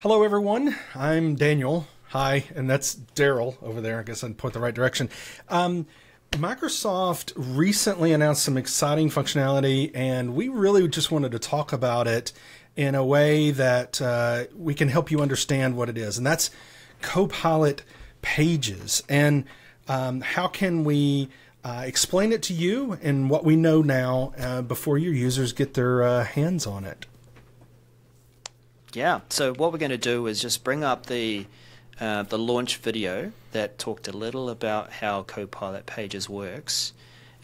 Hello, everyone. I'm Daniel. Hi, and that's Darrell over there. I guess I'd point the right direction. Um, Microsoft recently announced some exciting functionality, and we really just wanted to talk about it in a way that uh, we can help you understand what it is, and that's Copilot Pages. And um, how can we uh, explain it to you and what we know now uh, before your users get their uh, hands on it? Yeah, so what we're going to do is just bring up the uh, the launch video that talked a little about how Copilot Pages works,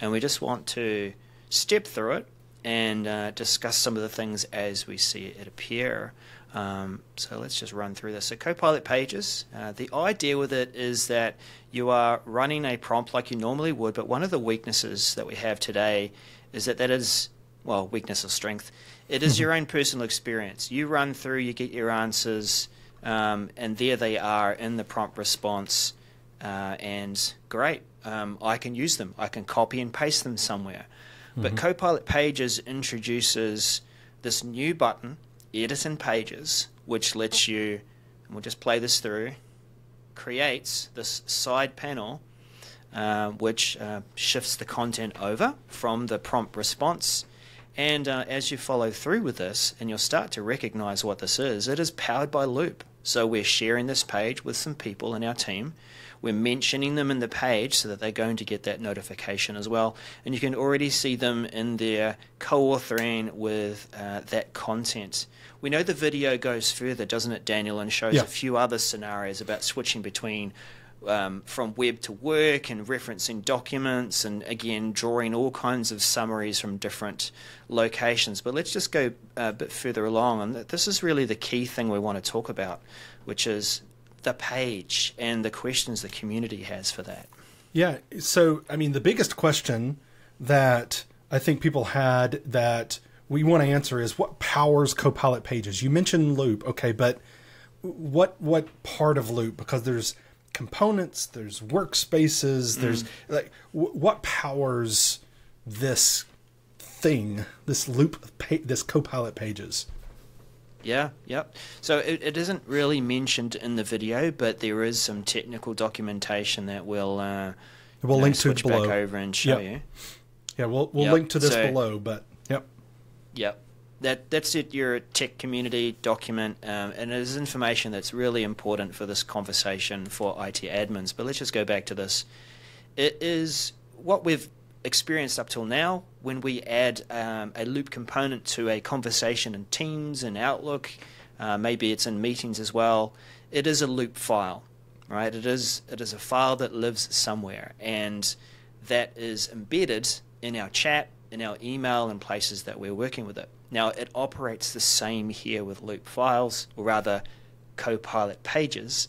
and we just want to step through it and uh, discuss some of the things as we see it appear. Um, so let's just run through this. So Copilot Pages, uh, the idea with it is that you are running a prompt like you normally would, but one of the weaknesses that we have today is that that is well, weakness or strength. It is your own personal experience. You run through, you get your answers, um, and there they are in the prompt response. Uh, and great, um, I can use them. I can copy and paste them somewhere. Mm-hmm. But Copilot Pages introduces this new button, Edit in Pages, which lets you, and we'll just play this through, creates this side panel. Uh, which uh, shifts the content over from the prompt response and uh, as you follow through with this, and you'll start to recognize what this is, it is powered by Loop. So we're sharing this page with some people in our team. We're mentioning them in the page so that they're going to get that notification as well. And you can already see them in there co authoring with uh, that content. We know the video goes further, doesn't it, Daniel, and shows yeah. a few other scenarios about switching between um, from web to work and referencing documents and again drawing all kinds of summaries from different locations. But let's just go a bit further along, and this is really the key thing we want to talk about, which is the page and the questions the community has for that. Yeah. So, I mean, the biggest question that I think people had that we want to answer is what powers Copilot pages? You mentioned Loop, okay, but what what part of Loop? Because there's components, there's workspaces, there's mm. like w- what powers this thing, this loop, pa- this Copilot pages. Yeah, yep. So it, it isn't really mentioned in the video, but there is some technical documentation that will uh, we'll link know, to below. over and show yep. you. Yeah, we'll we'll yep. link to this so, below, but yep. Yep that that's it. Your tech community document, um, and it is information that's really important for this conversation for IT admins. But let's just go back to this. It is what we've experienced up till now. When we add um, a loop component to a conversation in Teams and Outlook, uh, maybe it's in meetings as well. It is a loop file, right? It is it is a file that lives somewhere, and that is embedded in our chat, in our email, and places that we're working with it. Now, it operates the same here with loop files, or rather, Copilot pages.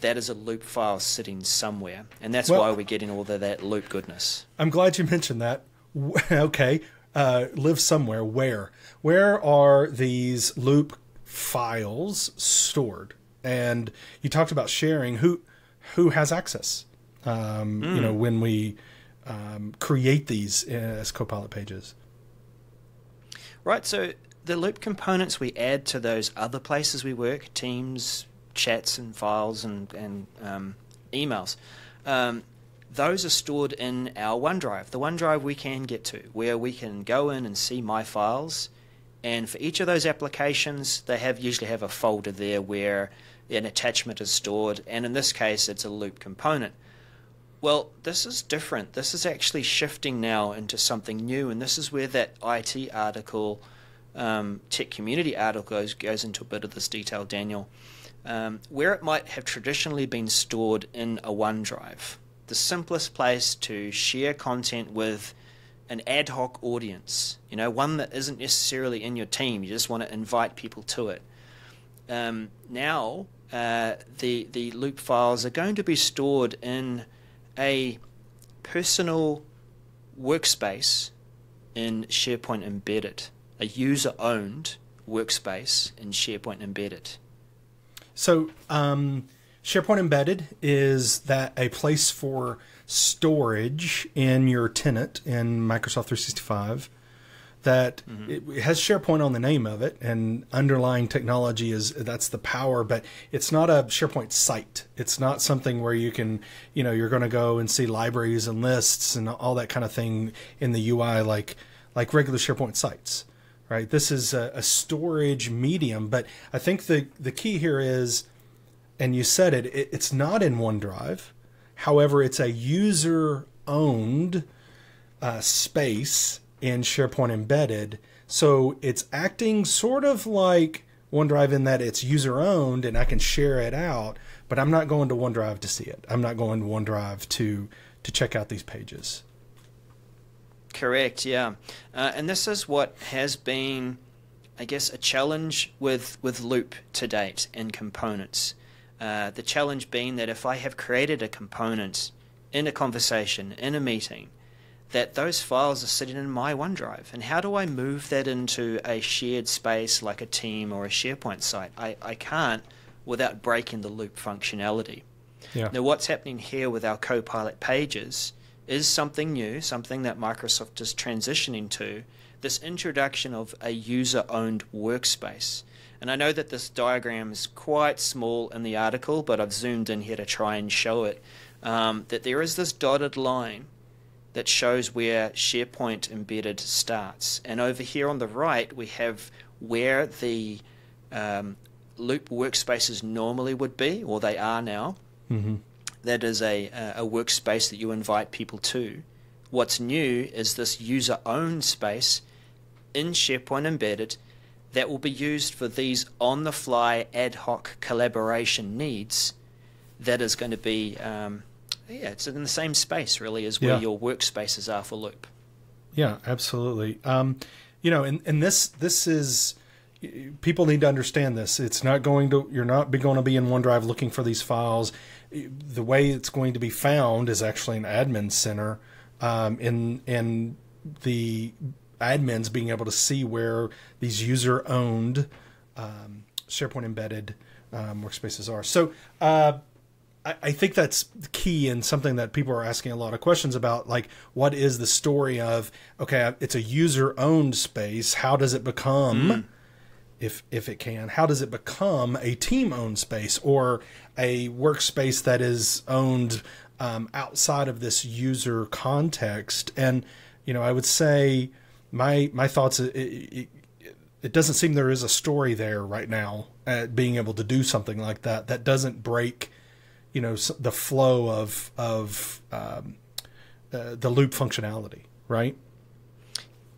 That is a loop file sitting somewhere, and that's well, why we're getting all of that loop goodness. I'm glad you mentioned that. okay, uh, live somewhere. Where? Where are these loop files stored? And you talked about sharing. Who who has access? Um, mm. You know, hmm. when we um, create these as Copilot pages. Right, so the loop components we add to those other places we work, Teams, chats and files and, and um, emails, um, those are stored in our OneDrive, the OneDrive we can get to, where we can go in and see my files. And for each of those applications, they have usually have a folder there where an attachment is stored, and in this case, it's a loop component. Well, this is different. This is actually shifting now into something new, and this is where that IT article, um, tech community article goes, goes into a bit of this detail, Daniel. Um, where it might have traditionally been stored in a OneDrive, the simplest place to share content with an ad hoc audience, you know, one that isn't necessarily in your team. You just want to invite people to it. Um, now, uh, the the loop files are going to be stored in a personal workspace in SharePoint Embedded, a user owned workspace in SharePoint Embedded. So, um, SharePoint Embedded is that a place for storage in your tenant in Microsoft 365 that mm-hmm. it has SharePoint on the name of it, and underlying technology is that's the power. But it's not a SharePoint site. It's not something where you can, you know, you're going to go and see libraries and lists and all that kind of thing in the UI like like regular SharePoint sites, right? This is a, a storage medium, but I think the the key here is, and you said it, it it's not in OneDrive. However, it's a user owned uh, space in SharePoint embedded. So it's acting sort of like OneDrive in that it's user owned and I can share it out, but I'm not going to OneDrive to see it. I'm not going to OneDrive to to check out these pages. Correct. Yeah, uh, and this is what has been, I guess, a challenge with with Loop to date in components. Uh, the challenge being that if I have created a component in a conversation in a meeting that those files are sitting in my OneDrive. And how do I move that into a shared space like a team or a SharePoint site? I, I can't without breaking the loop functionality. Yeah. Now, what's happening here with our Copilot pages is something new, something that Microsoft is transitioning to this introduction of a user owned workspace. And I know that this diagram is quite small in the article, but I've zoomed in here to try and show it. Um, that there is this dotted line that shows where SharePoint embedded starts. And over here on the right, we have where the um, Loop workspaces normally would be, or they are now. Mm-hmm. That is a, a workspace that you invite people to. What's new is this user owned space in SharePoint embedded that will be used for these on the fly ad hoc collaboration needs that is going to be um, yeah, it's in the same space really as where yeah. your workspaces are for Loop. Yeah, absolutely. Um, you know, and, and this this is people need to understand this. It's not going to you're not going to be in OneDrive looking for these files. The way it's going to be found is actually an admin center, um, in in the admins being able to see where these user owned um, SharePoint embedded um, workspaces are. So. Uh, I, think that's key and something that people are asking a lot of questions about. Like, what is the story of? Okay, it's a user-owned space. How does it become, mm. if if it can, how does it become a team-owned space or a workspace that is owned um, outside of this user context? And you know, I would say my my thoughts. It, it, it doesn't seem there is a story there right now at being able to do something like that that doesn't break you know the flow of of um, uh, the loop functionality, right?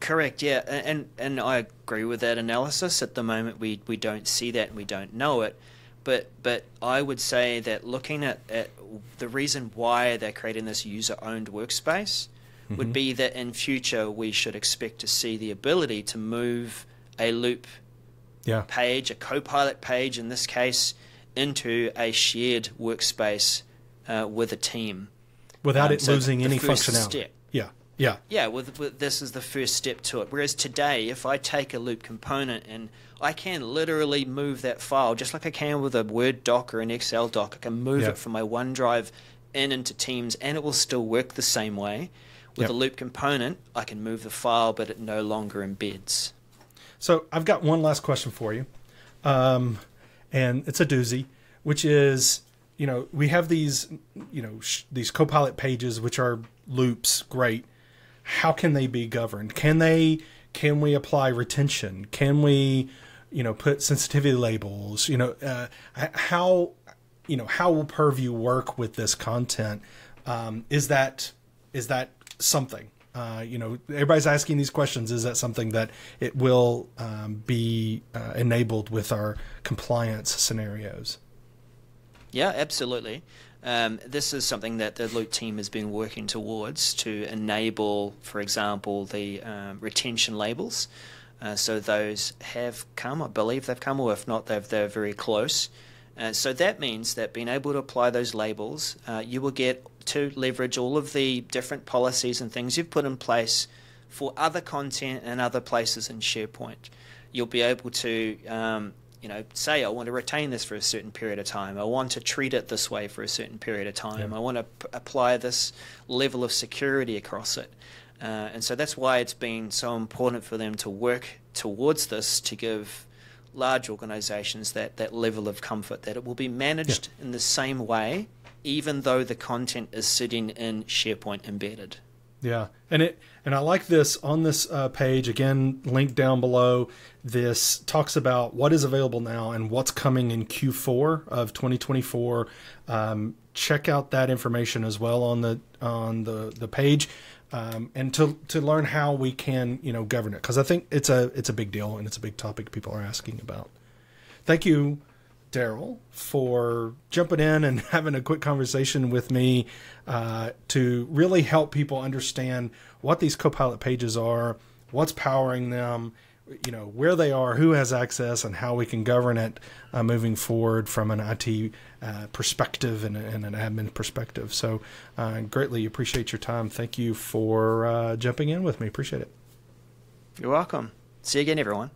Correct. Yeah, and and I agree with that analysis. At the moment, we we don't see that and we don't know it. But but I would say that looking at, at the reason why they're creating this user owned workspace mm-hmm. would be that in future we should expect to see the ability to move a loop yeah. page, a Copilot page in this case, into a shared workspace uh, with a team without um, it so losing any functionality. Step. Yeah, yeah, yeah. With, with, this is the first step to it. Whereas today, if I take a loop component and I can literally move that file just like I can with a Word doc or an Excel doc, I can move it from my OneDrive in into Teams, and it will still work the same way. With yep. a loop component, I can move the file, but it no longer embeds. So I've got one last question for you. Um, and it's a doozy, which is you know we have these you know sh- these copilot pages which are loops great. How can they be governed? Can they can we apply retention? Can we you know put sensitivity labels? You know uh, how you know how will purview work with this content? Um, is that is that something uh, you know, everybody's asking these questions. Is that something that it will um, be uh, enabled with our compliance scenarios? Yeah, absolutely. Um, this is something that the Loop team has been working towards to enable, for example, the um, retention labels. Uh, so those have come, I believe they've come, or if not, they're, they're very close. Uh, so that means that being able to apply those labels, uh, you will get to leverage all of the different policies and things you've put in place for other content and other places in SharePoint. You'll be able to, um, you know, say I want to retain this for a certain period of time. I want to treat it this way for a certain period of time. Yeah. I want to p- apply this level of security across it. Uh, and so that's why it's been so important for them to work towards this to give large organizations that, that level of comfort that it will be managed yeah. in the same way, even though the content is sitting in SharePoint embedded. Yeah, and it and I like this on this uh, page again, link down below. This talks about what is available now and what's coming in Q4 of 2024. Um, check out that information as well on the on the the page, um, and to to learn how we can you know govern it because I think it's a it's a big deal and it's a big topic people are asking about. Thank you Darrell for jumping in and having a quick conversation with me uh, to really help people understand what these Copilot pages are, what's powering them, you know where they are, who has access, and how we can govern it uh, moving forward from an IT uh, perspective and, and, an admin perspective. So, uh, greatly appreciate your time. Thank you for uh, jumping in with me. Appreciate it. You're welcome. See you again, everyone.